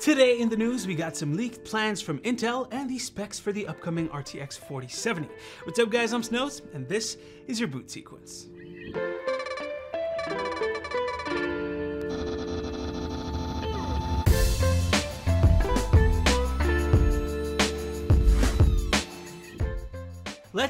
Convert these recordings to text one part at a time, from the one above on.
Today in the news, we got some leaked plans from Intel and the specs for the upcoming RTX 4070. What's up guys, I'm Snows, and this is your boot sequence.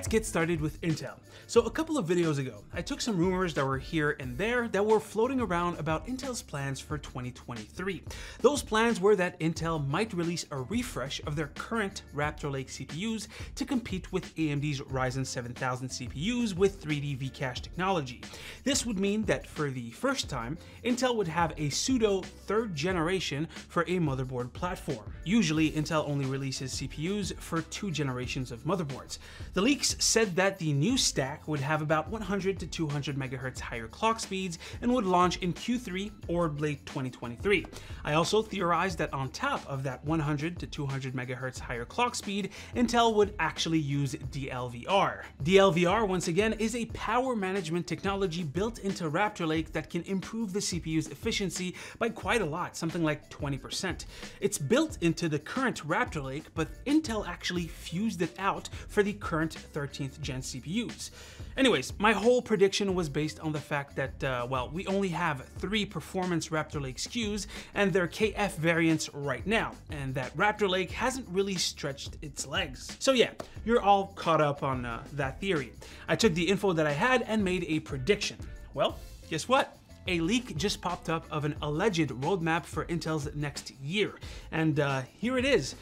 Let's get started with Intel. So a couple of videos ago, I took some rumors that were here and there that were floating around about Intel's plans for 2023. Those plans were that Intel might release a refresh of their current Raptor Lake CPUs to compete with AMD's Ryzen 7000 CPUs with 3D V-Cache technology. This would mean that for the first time, Intel would have a pseudo third generation for a motherboard platform. Usually, Intel only releases CPUs for two generations of motherboards. The leaks said that the new stack would have about 100 to 200 MHz higher clock speeds and would launch in Q3 or late 2023. I also theorized that on top of that 100 to 200 MHz higher clock speed, Intel would actually use DLVR. DLVR, once again, is a power management technology built into Raptor Lake that can improve the CPU's efficiency by quite a lot, something like 20%. It's built into the current Raptor Lake, but Intel actually fused it out for the current 13th gen CPUs. Anyways, my whole prediction was based on the fact that, uh, well, we only have three performance Raptor Lake SKUs and their KF variants right now, and that Raptor Lake hasn't really stretched its legs. So yeah, you're all caught up on uh, that theory. I took the info that I had and made a prediction. Well, guess what? a leak just popped up of an alleged roadmap for Intel's next year. And uh, here it is.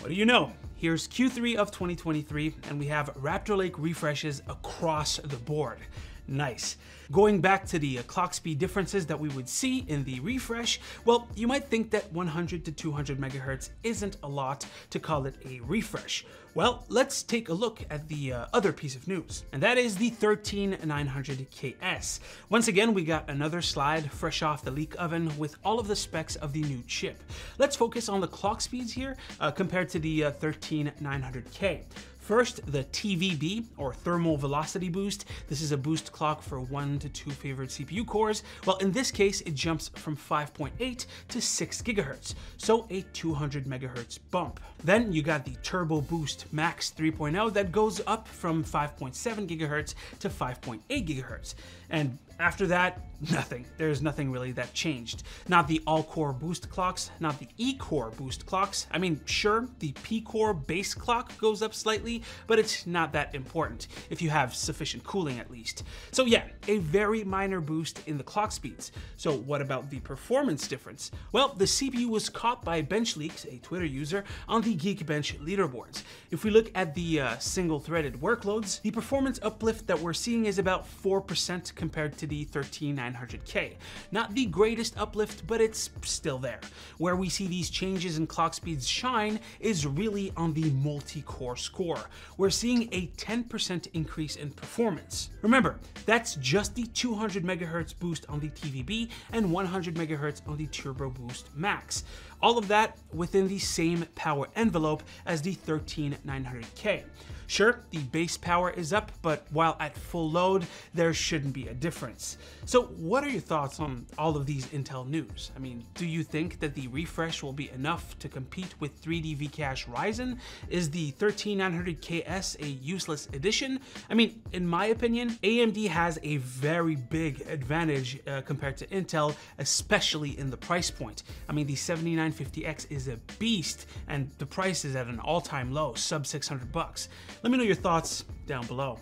What do you know? Here's Q3 of 2023, and we have Raptor Lake refreshes across the board. Nice. Going back to the uh, clock speed differences that we would see in the refresh, well, you might think that 100 to 200 megahertz isn't a lot to call it a refresh. Well, let's take a look at the uh, other piece of news, and that is the 13900KS. Once again, we got another slide fresh off the leak oven with all of the specs of the new chip. Let's focus on the clock speeds here uh, compared to the uh, 13900K. First, the TVB, or Thermal Velocity Boost. This is a boost clock for one to two favorite CPU cores. Well, in this case, it jumps from 5.8 to 6 gigahertz, so a 200 megahertz bump. Then you got the Turbo Boost Max 3.0 that goes up from 5.7 gigahertz to 5.8 gigahertz. And after that, nothing. There's nothing really that changed. Not the all-core boost clocks, not the E-core boost clocks. I mean, sure, the P-core base clock goes up slightly, but it's not that important, if you have sufficient cooling at least. So yeah, a very minor boost in the clock speeds. So what about the performance difference? Well, the CPU was caught by BenchLeaks, a Twitter user, on the Geekbench leaderboards. If we look at the uh, single-threaded workloads, the performance uplift that we're seeing is about 4% compared to the 13900K. Not the greatest uplift, but it's still there. Where we see these changes in clock speeds shine is really on the multi-core score. We're seeing a 10% increase in performance. Remember, that's just the 200 MHz boost on the TVB and 100 MHz on the Turbo Boost Max. All of that within the same power envelope as the 13900K. Sure, the base power is up, but while at full load, there shouldn't be a difference. So what are your thoughts on all of these Intel news? I mean, do you think that the refresh will be enough to compete with 3D V-Cache Ryzen? Is the 13900KS a useless addition? I mean, in my opinion, AMD has a very big advantage uh, compared to Intel, especially in the price point. I mean, the 7950X is a beast, and the price is at an all-time low, sub 600 bucks. Let me know your thoughts down below.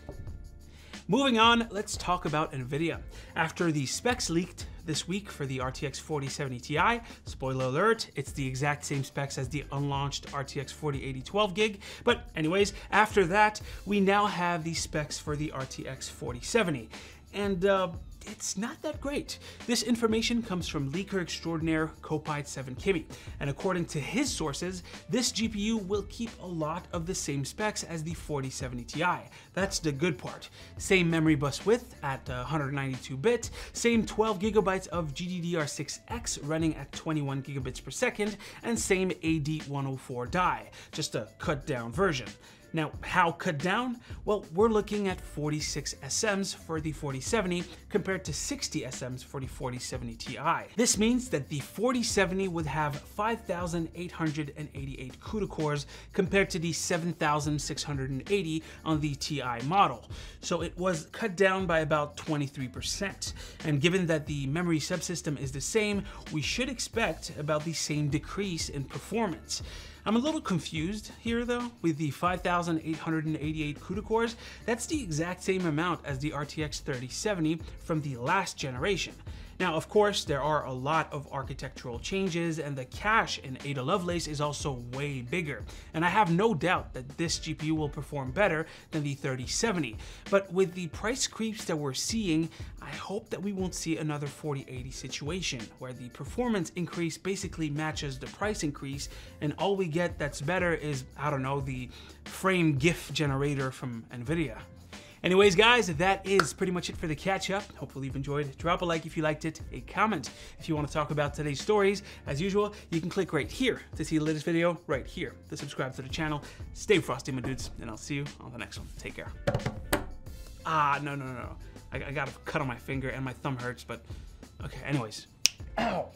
Moving on, let's talk about NVIDIA. After the specs leaked this week for the RTX 4070 Ti, spoiler alert, it's the exact same specs as the unlaunched RTX 4080 12 gig. But anyways, after that, we now have the specs for the RTX 4070. And uh, it's not that great. This information comes from leaker extraordinaire Kopite7Kimi, and according to his sources, this GPU will keep a lot of the same specs as the 4070 Ti. That's the good part. Same memory bus width at 192-bit, uh, same 12 gigabytes of GDDR6X running at 21 gigabits per second, and same AD104 die, just a cut down version. Now, how cut down? Well, we're looking at 46 SMs for the 4070 compared to 60 SMs for the 4070 Ti. This means that the 4070 would have 5,888 CUDA cores compared to the 7,680 on the Ti model. So it was cut down by about 23%. And given that the memory subsystem is the same, we should expect about the same decrease in performance. I'm a little confused here though with the 5,888 CUDA cores. That's the exact same amount as the RTX 3070 from the last generation. Now, of course, there are a lot of architectural changes and the cache in Ada Lovelace is also way bigger. And I have no doubt that this GPU will perform better than the 3070. But with the price creeps that we're seeing, I hope that we won't see another 4080 situation where the performance increase basically matches the price increase and all we get that's better is, I don't know, the frame GIF generator from NVIDIA. Anyways, guys, that is pretty much it for the catch up. Hopefully you've enjoyed. Drop a like if you liked it, a comment if you want to talk about today's stories. As usual, you can click right here to see the latest video right here to subscribe to the channel. Stay frosty, my dudes, and I'll see you on the next one. Take care. Ah, no, no, no, no. I, I got a cut on my finger and my thumb hurts, but okay, anyways. Ow.